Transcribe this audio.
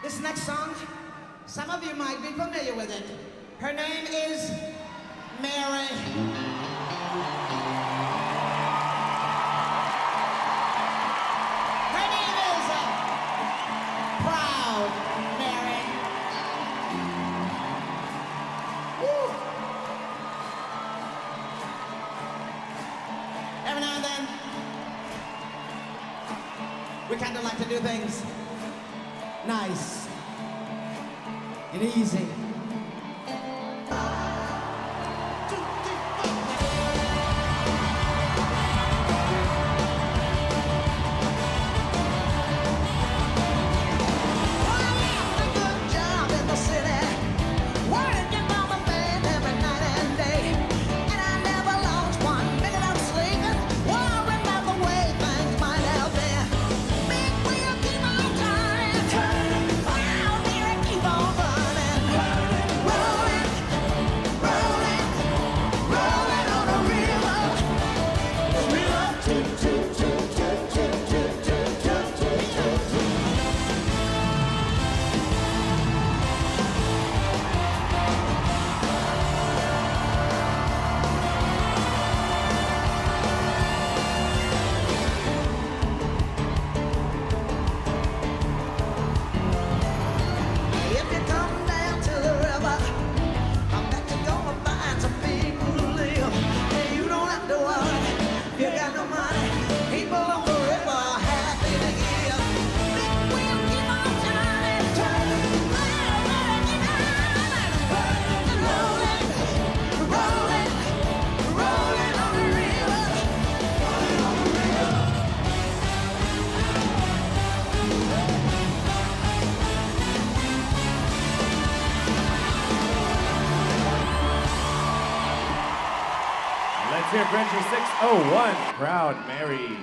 This next song, some of you might be familiar with it. Her name is Mary. Uh, then, we kind of like to do things nice and easy. Let's hear French 601, Proud Mary.